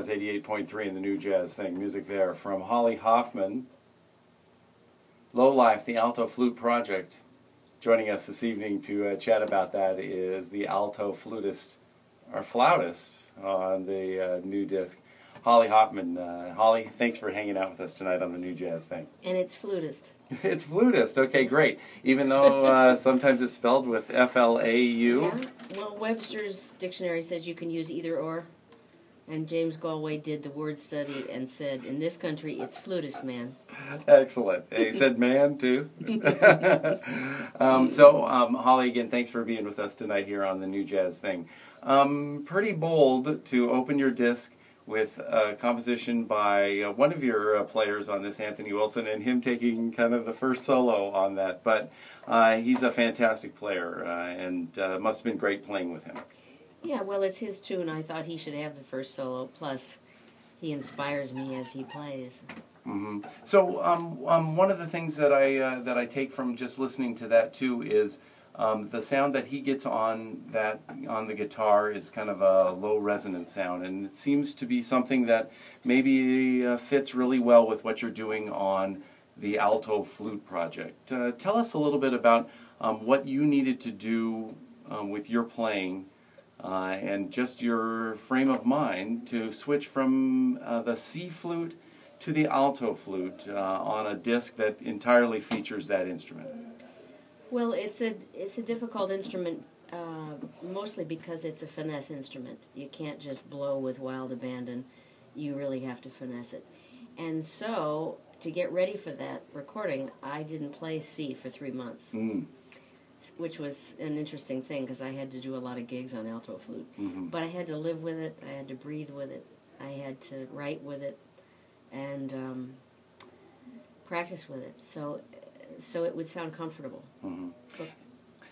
Jazz 88.3 and the new jazz thing. Music there from Holly Hofmann. Low Life, the alto flute project. Joining us this evening to uh, chat about that is the alto flutist, or flautist, on the uh, new disc. Holly Hofmann. Uh, Holly, thanks for hanging out with us tonight on the new jazz thing. And it's flutist. it's flutist. Okay, great. Even though uh, sometimes it's spelled with F L A U. Yeah. Well, Webster's dictionary says you can use either or. And James Galway did the word study and said, in this country, it's flutist man. Excellent. He said man, too. um, so, um, Holly, again, thanks for being with us tonight here on the New Jazz Thing. Um, pretty bold to open your disc with a composition by uh, one of your uh, players on this, Anthony Wilson, and him taking kind of the first solo on that. But uh, he's a fantastic player, uh, and uh, must have been great playing with him. Yeah, well, it's his tune. I thought he should have the first solo. Plus, he inspires me as he plays. Mm-hmm. So, um, um, one of the things that I uh, that I take from just listening to that too is um, the sound that he gets on that on the guitar is kind of a low resonance sound, and it seems to be something that maybe uh, fits really well with what you're doing on the alto flute project. Uh, tell us a little bit about um, what you needed to do um, with your playing uh, and just your frame of mind to switch from uh, the C flute to the alto flute uh, on a disc that entirely features that instrument? Well, it's a it's a difficult instrument, uh, mostly because it's a finesse instrument. You can't just blow with wild abandon. You really have to finesse it. And so, to get ready for that recording, I didn't play C for three months. Mm which was an interesting thing because I had to do a lot of gigs on alto flute. Mm-hmm. But I had to live with it. I had to breathe with it. I had to write with it, and um, practice with it. So, so it would sound comfortable. Mm-hmm.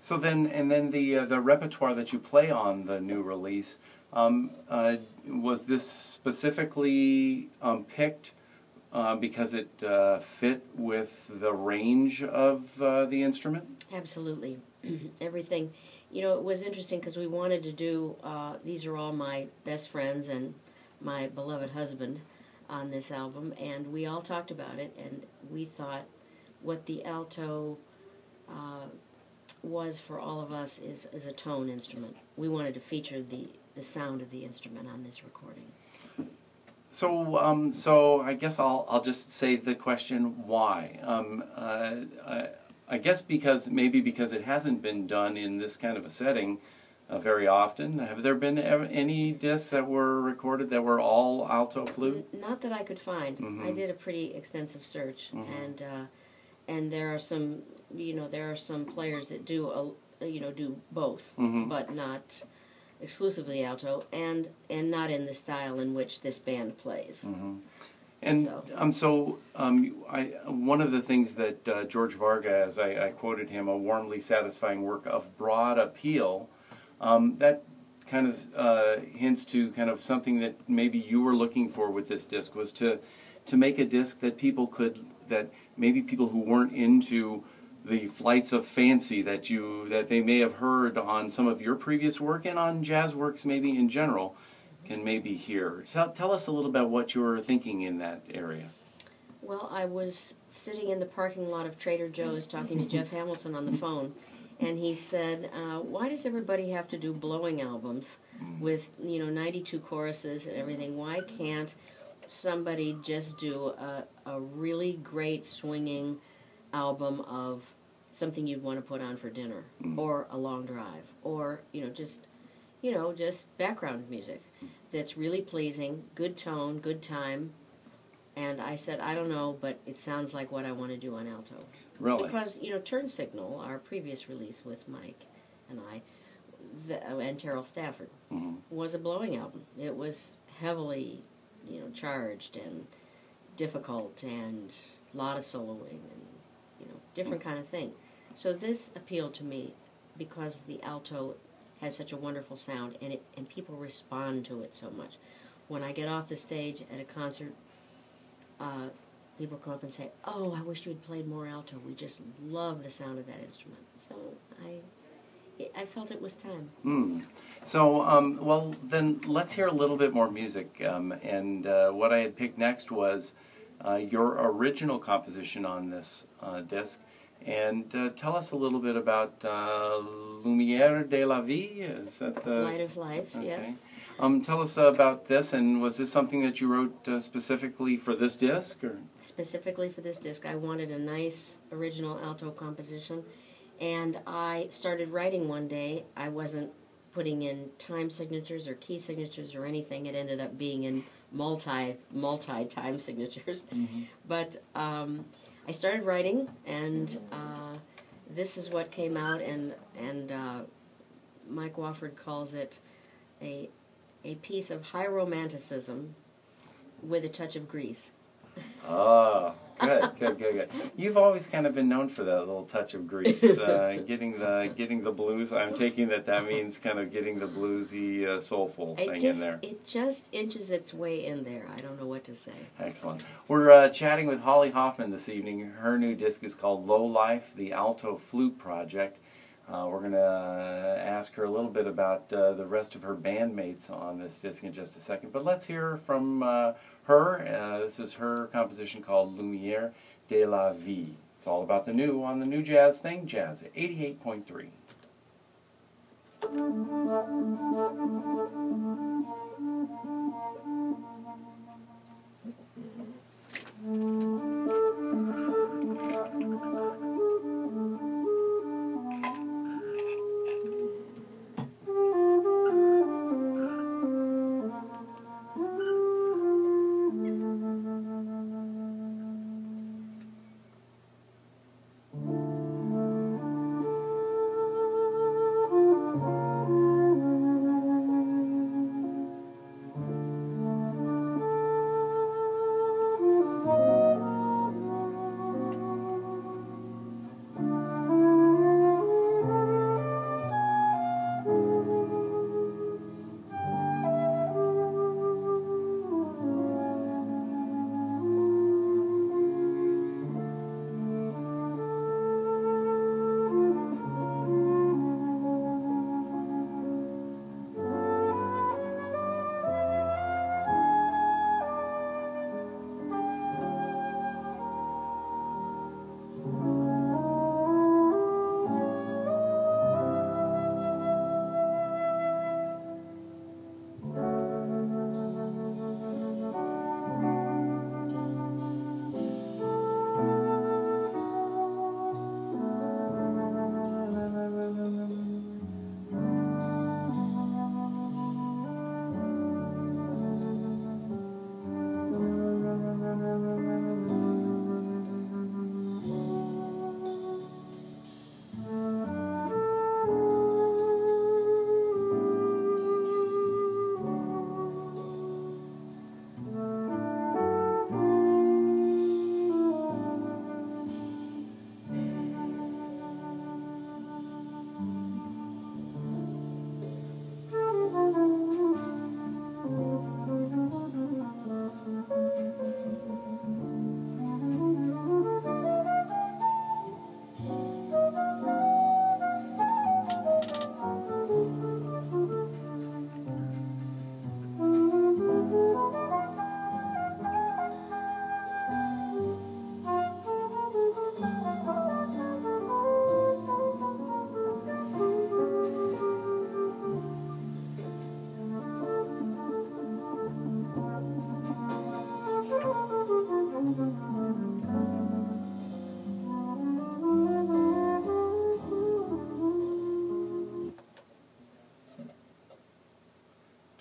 So then, and then the uh, the repertoire that you play on the new release um, uh, was this specifically um, picked uh, because it uh, fit with the range of uh, the instrument? Absolutely. Everything. You know, it was interesting because we wanted to do, uh, these are all my best friends and my beloved husband on this album, and we all talked about it, and we thought what the alto uh, was for all of us is, is a tone instrument. We wanted to feature the, the sound of the instrument on this recording. So, um, so I guess I'll I'll just say the question why. Um, uh, I, I, guess because maybe because it hasn't been done in this kind of a setting uh, very often. Have there been any discs that were recorded that were all alto flute? Not that I could find. Mm-hmm. I did a pretty extensive search, mm-hmm. and uh, and there are some you know there are some players that do a, you know do both, mm-hmm. but not exclusively alto, and and not in the style in which this band plays. Mm-hmm. And so, um, so um, I, one of the things that uh, George Vargas, I, I, quoted him, a warmly satisfying work of broad appeal, um, that kind of uh, hints to kind of something that maybe you were looking for with this disc was to to make a disc that people could that maybe people who weren't into the flights of fancy that you that they may have heard on some of your previous work and on jazz works maybe in general can maybe hear. Tell, tell us a little about what you were thinking in that area. Well, I was sitting in the parking lot of Trader Joe's talking to Jeff Hamilton on the phone, and he said, uh, "Why does everybody have to do blowing albums with you know 92 choruses and everything? Why can't somebody just do a, a really great swinging?" Album of something you'd want to put on for dinner mm. or a long drive or you know just you know just background music that's really pleasing good tone good time and i said i don't know but it sounds like what i want to do on alto really because you know turn signal our previous release with mike and i the, and terrell stafford mm-hmm. was a blowing album it was heavily you know charged and difficult and a lot of soloing and different kind of thing. So this appealed to me because the alto has such a wonderful sound and it and people respond to it so much. When I get off the stage at a concert, uh, people come up and say, "Oh, I wish you had played more alto. We just love the sound of that instrument." So I, I felt it was time. Mm. So, um, well, then let's hear a little bit more music. Um, and uh, what I had picked next was uh, your original composition on this uh, disc. And uh, tell us a little bit about uh, Lumière de la Vie. Is that the Light of Life, okay. yes. Um, tell us about this, and was this something that you wrote uh, specifically for this disc? Or? Specifically for this disc, I wanted a nice original alto composition. And I started writing one day. I wasn't putting in time signatures or key signatures or anything. It ended up being in multi multi time signatures. But um, I started writing, and uh, this is what came out. And and uh, Mike Wofford calls it a a piece of high romanticism with a touch of grease. Ah, good, good, good, good. You've always kind of been known for that little touch of grease, uh, getting the getting the blues. I'm taking that that means kind of getting the bluesy, uh, soulful It thing just in there. it just inches its way in there. I don't know what to say. Excellent. We're uh, chatting with Holly Hofmann this evening. Her new disc is called Low Life, the Alto Flute Project. Uh, we're going to ask her a little bit about uh, the rest of her bandmates on this disc in just a second. But let's hear from uh, her. Uh, this is her composition called Lumière de la Vie. It's all about the new on the new jazz thing, Jazz 88.3.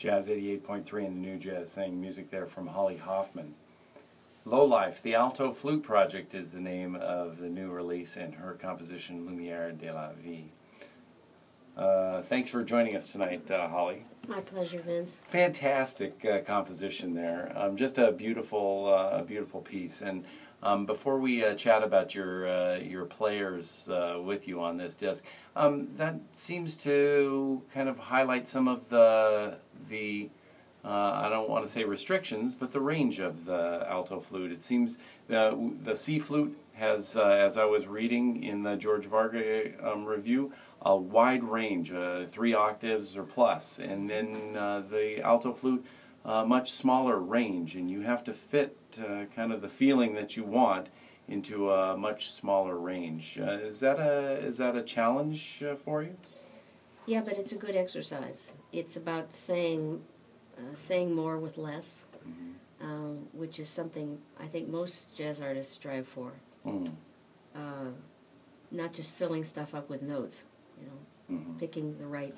Jazz 88.3 and the new jazz thing. Music there from Holly Hofmann. Low Life, the Alto Flute Project is the name of the new release and her composition Lumière de la Vie. Uh, thanks for joining us tonight, uh, Holly. My pleasure, Vince. Fantastic uh, composition there. Um, just a beautiful, uh, a beautiful piece. And um, before we uh, chat about your uh, your players uh, with you on this disc, um, that seems to kind of highlight some of the the uh, I don't want to say restrictions, but the range of the alto flute. It seems the the C flute has, uh, as I was reading in the George Varga um, review, a wide range, uh, three octaves or plus, and then uh, the alto flute, uh, much smaller range, and you have to fit uh, kind of the feeling that you want into a much smaller range. Uh, is that a is that a challenge uh, for you? Yeah, but it's a good exercise. It's about saying, uh, saying more with less, Mm-hmm. um, which is something I think most jazz artists strive for. Mm. Uh, not just filling stuff up with notes, you know, Mhm. picking the right,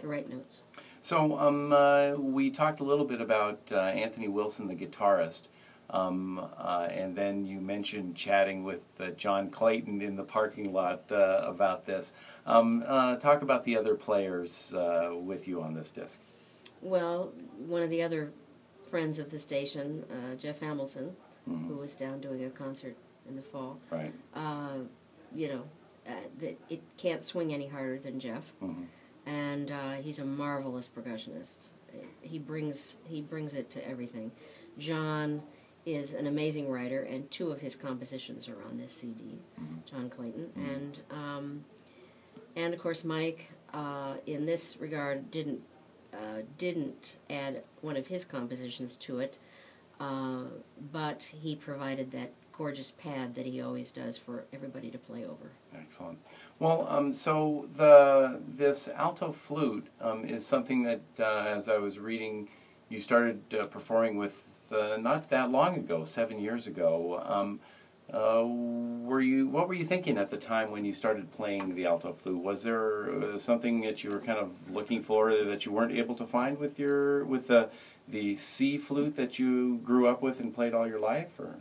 the right notes. So um, uh, we talked a little bit about uh, Anthony Wilson, the guitarist, um, uh, and then you mentioned chatting with uh, John Clayton in the parking lot uh, about this. Um, uh, talk about the other players uh, with you on this disc. Well, one of the other friends of the station, uh, Jeff Hamilton, Mhm. who was down doing a concert in the fall, Right. uh, you know, uh, that it can't swing any harder than Jeff. Mhm. and uh, he's a marvelous percussionist. He brings he brings it to everything. John is an amazing writer, and two of his compositions are on this CD. Mhm. John Clayton Mhm. and um, and of course Mike, uh, in this regard, didn't uh, didn't add one of his compositions to it, uh, but he provided that gorgeous pad that he always does for everybody to play over. Excellent. Well, um, so the this alto flute um, is something that, uh, as I was reading, you started uh, performing with uh, not that long ago, seven years ago. Um, uh, were you what were you thinking at the time when you started playing the alto flute? Was there uh, something that you were kind of looking for that you weren't able to find with your with the the C flute that you grew up with and played all your life, or?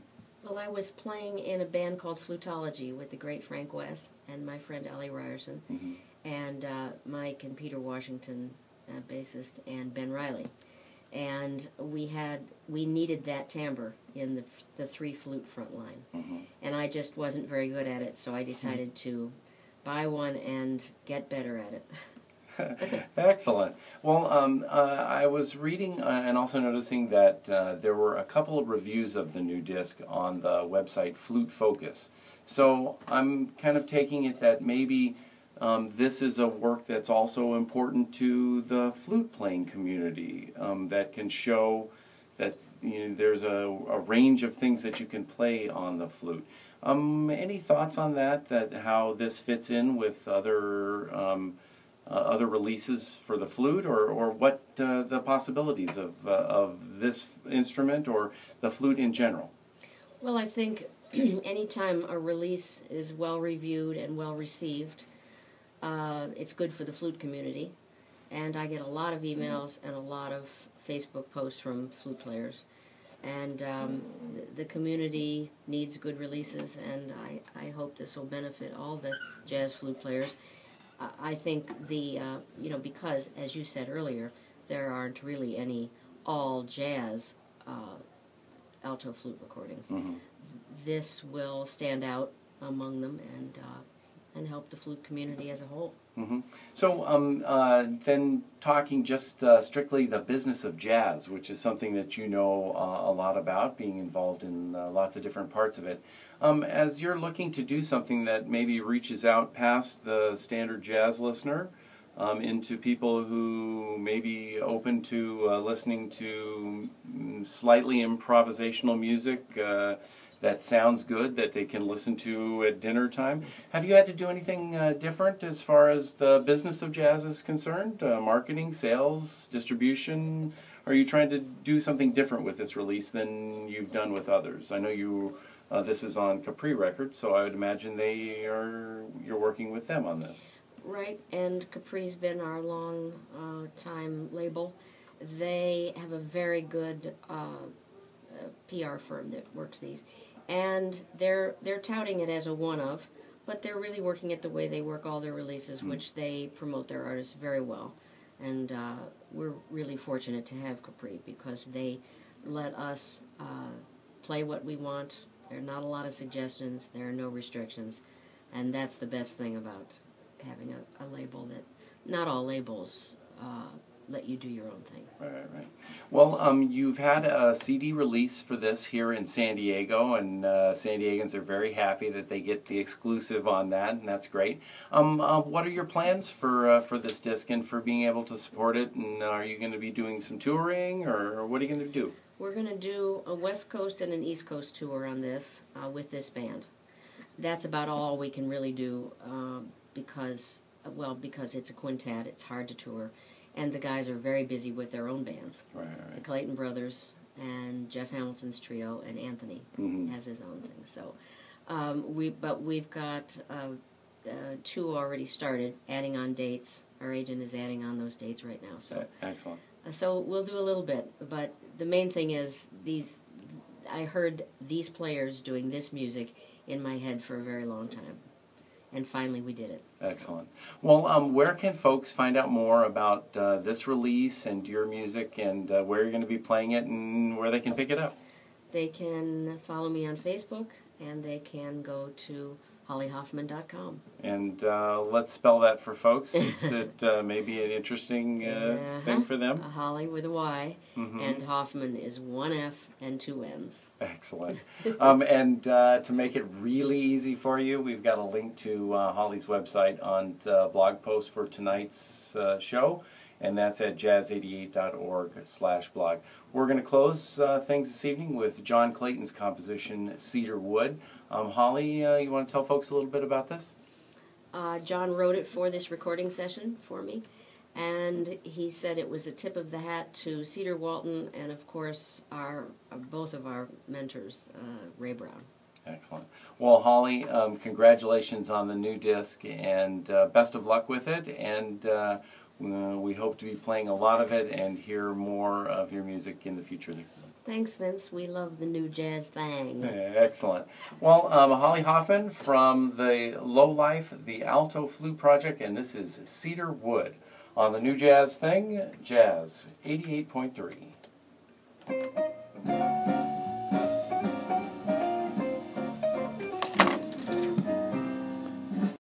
Well, I was playing in a band called Flutology with the great Frank Wess and my friend Ali Ryerson, Mhm. and uh, Mike and Peter Washington, uh, bassist, and Ben Riley. And we had we needed that timbre in the the three flute front line, Mhm. and I just wasn't very good at it, so I decided to buy one and get better at it. Excellent. Well, um, uh, I was reading uh, and also noticing that uh, there were a couple of reviews of the new disc on the website Flute Focus. So I'm kind of taking it that maybe um, this is a work that's also important to the flute playing community um, that can show that you know, there's a, a range of things that you can play on the flute. Um, any thoughts on that? That how this fits in with other um, other releases for the flute, or, or what uh, the possibilities of, uh, of this instrument or the flute in general? Well, I think anytime a release is well reviewed and well received, uh, it's good for the flute community. And I get a lot of emails and a lot of Facebook posts from flute players. And um, the, the community needs good releases, and I, I hope this will benefit all the jazz flute players. I- think the, uh, you know, because, as you said earlier, there aren't really any all jazz uh, alto flute recordings Mhm. this will stand out among them and uh, and help the flute community as a whole. hmm So um, uh, then, talking just uh, strictly the business of jazz, which is something that you know uh, a lot about, being involved in uh, lots of different parts of it. Um, as you're looking to do something that maybe reaches out past the standard jazz listener um, into people who may be open to uh, listening to mm, slightly improvisational music. Uh, that sounds good that they can listen to at dinner time. Have you had to do anything uh, different as far as the business of jazz is concerned? Uh, marketing, sales, distribution? Are you trying to do something different with this release than you've done with others? I know you. Uh, this is on Capri Records, so I would imagine they are. You're working with them on this. Right, and Capri's been our long uh, time label. They have a very good uh, uh, PR firm that works these, and they're they're touting it as a one of, but they're really working it the way they work all their releases, which they promote their artists very well, and uh, we're really fortunate to have Capri because they let us uh, play what we want. There are not a lot of suggestions. There are no restrictions, and that's the best thing about having a, a label that not all labels uh, let you do your own thing. Right, right, right. Well, um, you've had a CD release for this here in San Diego, and uh, San Diegans are very happy that they get the exclusive on that, and that's great. Um, uh, what are your plans for uh, for this disc and for being able to support it? And are you going to be doing some touring, or, or what are you going to do? We're going to do a West Coast and an East Coast tour on this uh, with this band. That's about all we can really do uh, because, well, because it's a quintet, it's hard to tour, and the guys are very busy with their own bands. Right, right. The Clayton Brothers and Jeff Hamilton's trio, and Anthony Mhm. has his own thing. So, um, we but we've got uh, uh, two already started, adding on dates. Our agent is adding on those dates right now. So. Excellent. So we'll do a little bit, but the main thing is these. I heard these players doing this music in my head for a very long time, and finally we did it. Excellent. Well, um, where can folks find out more about uh, this release and your music, and uh, where you're going to be playing it, and where they can pick it up? They can follow me on Facebook, and they can go to hollyhofmann.com. And uh, let's spell that for folks. Is it uh, maybe an interesting uh, thing Uh-huh. for them? A Holly with a Y, Mhm. and Hofmann is one F and two N's. Excellent. Um, and uh, to make it really easy for you, we've got a link to uh, Holly's website on the blog post for tonight's uh, show, and that's at jazz88.org slash blog. We're going to close uh, things this evening with John Clayton's composition, Cedar Wood. Um, Holly, uh, you want to tell folks a little bit about this? Uh, John wrote it for this recording session for me, and he said it was a tip of the hat to Cedar Walton and, of course, our uh, both of our mentors, uh, Ray Brown. Excellent. Well, Holly, um, congratulations on the new disc and uh, best of luck with it. And uh, we hope to be playing a lot of it and hear more of your music in the future. Thanks, Vince. We love the new jazz thing. Excellent. Well, um, Holly Hofmann from the Low Life, the Alto Flute Project, and this is Cedar Wood on the new jazz thing, Jazz 88.3.